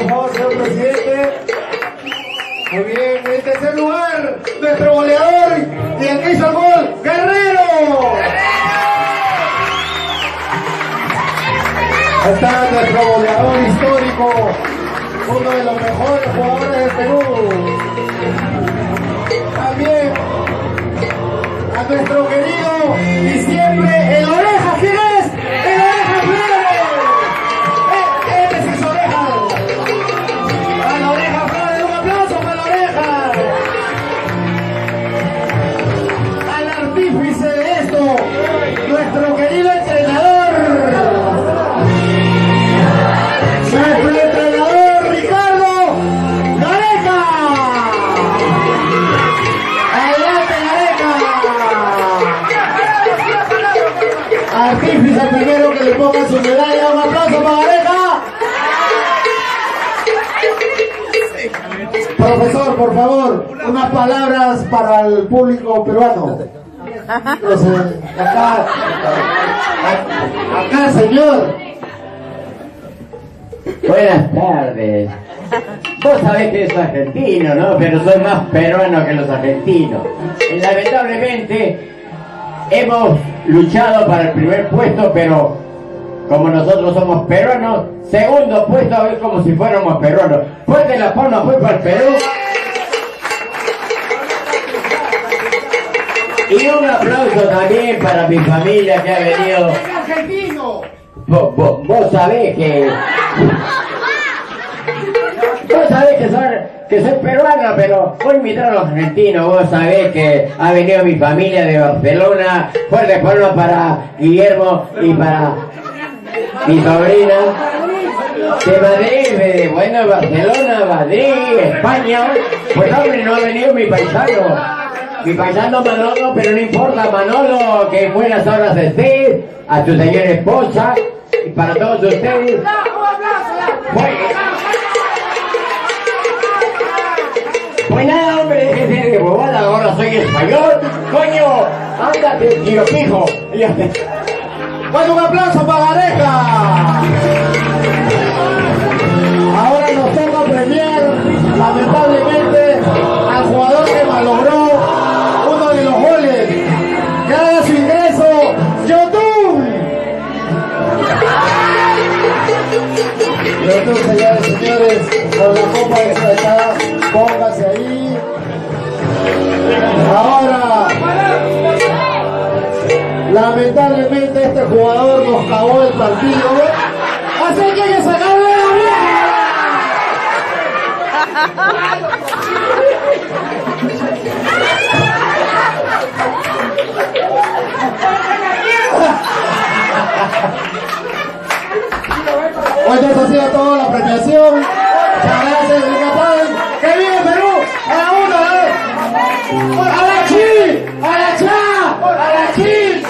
señor presidente. Muy bien, en tercer lugar, nuestro goleador y el que hizo gol, Guerrero. Está nuestro goleador histórico, uno de los mejores jugadores del Perú. También a nuestro querido y siempre el oreja, Gareca. Artífice primero que le ponga su medalla. Un aplauso para Gareca. Profesor, por favor, unas palabras para el público peruano. No sé, acá, acá, señor. Buenas tardes. Vos sabés que soy argentino, ¿no? Pero soy más peruano que los argentinos. Lamentablemente hemos luchado para el primer puesto, pero como nosotros somos peruanos, segundo puesto es como si fuéramos peruanos. Fuerte la palma fue para el Perú. Y un aplauso también para mi familia que ha venido. argentino! Vos, vos- vos sabés que. Vos sabés que soy, que soy peruano, pero a invitar a los argentinos. Vos sabés que ha venido mi familia de Barcelona. Fuerte palmas para Guillermo y para mi sobrina. De Madrid, de bueno, Barcelona, Madrid, España. Pues hombre, no ha venido mi paisano. Mi paisano Manolo, pero no importa, Manolo, que en buenas horas estés, a tu señora esposa, y para todos ustedes. Pues, español, coño, ándate, tío pijo. Bueno, un aplauso para Gareca. Ahora nos toca premiar, lamentablemente, al jugador que malogró uno de los goles. Que haga su ingreso, Yotun. Yotun, señores y señores, con la copa destacada, póngase ahí. Lamentablemente este jugador nos cagó el partido. Así que que se acabe la vida. Bueno, eso ha sido toda la premiación. Muchas gracias. ¡Que vive Perú! ¡A la una, a la ¡A la chi! ¡A la cha! ¡A la chi!